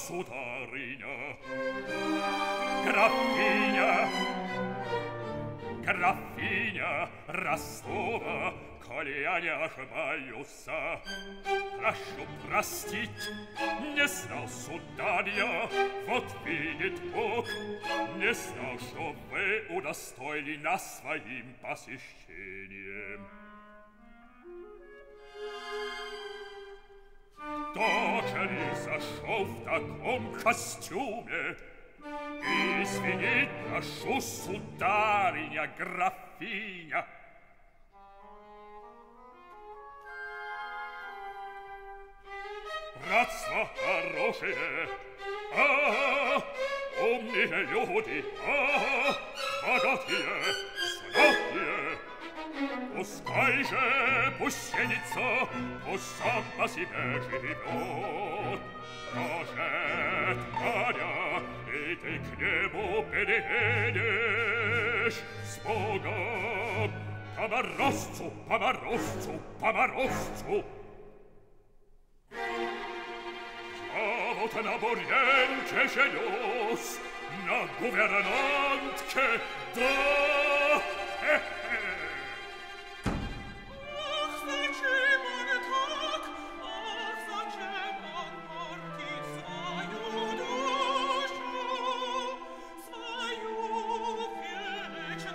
sudarina Graffinia Graffinia Rastova Коляня ошибаюся Прошу простить Не знал, сударья Вот видит Бог Не знал, что вы удостоили нас своим посещением Дочери зашел в таком костюме costume e sfinita sussudaria graffia Razza А, ah um omni e ah bagatie Пускай же пустеница Пусть сам по себе живет Может, Таня, и ты к нему переедешь С Богом По морозцу, по морозцу, по морозцу Вот на бурьенке женюсь На гувернантке, да, хе-хе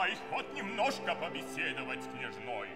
Дай хоть немножко побеседовать с княжной.